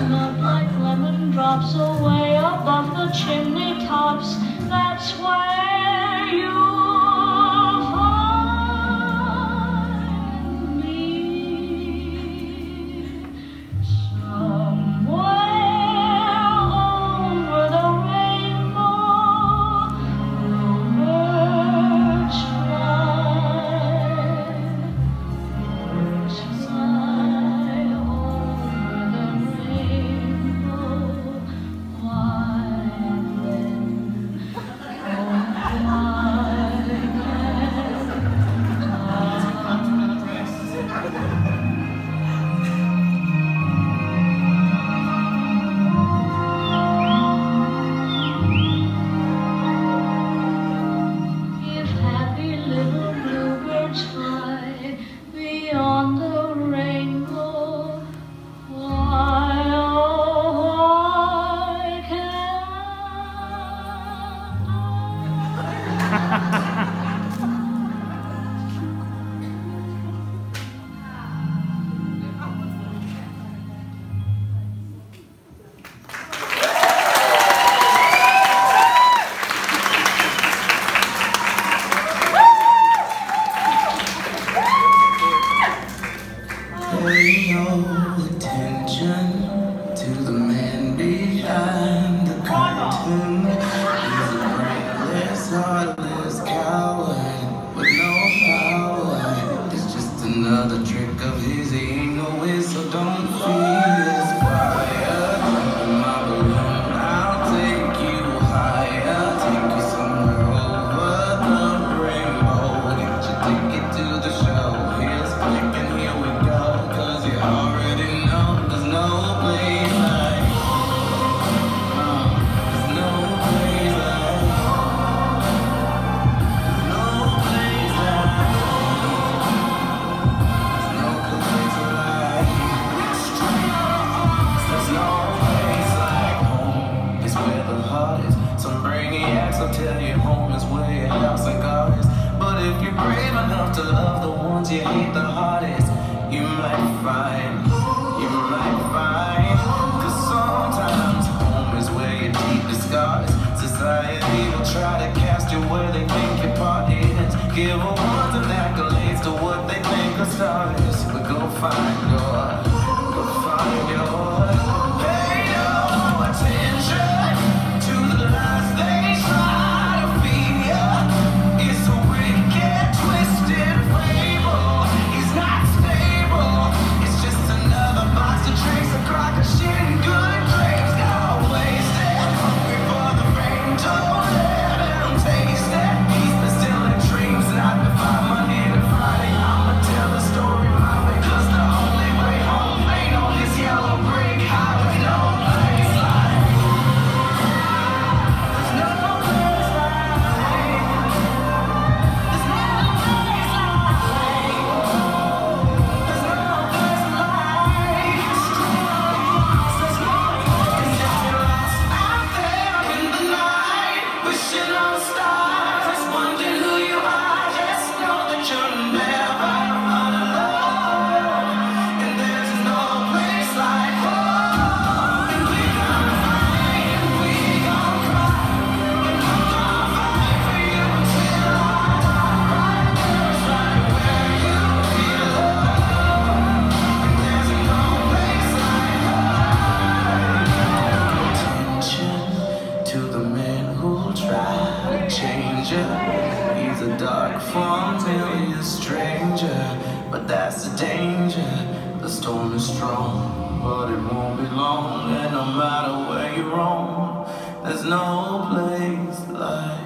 melt like lemon drops away above the chimney tops. That's where you God. give awards and accolades to what they think are stars. but go find familiar stranger, but that's the danger. The storm is strong, but it won't be long. And no matter where you roam, there's no place like.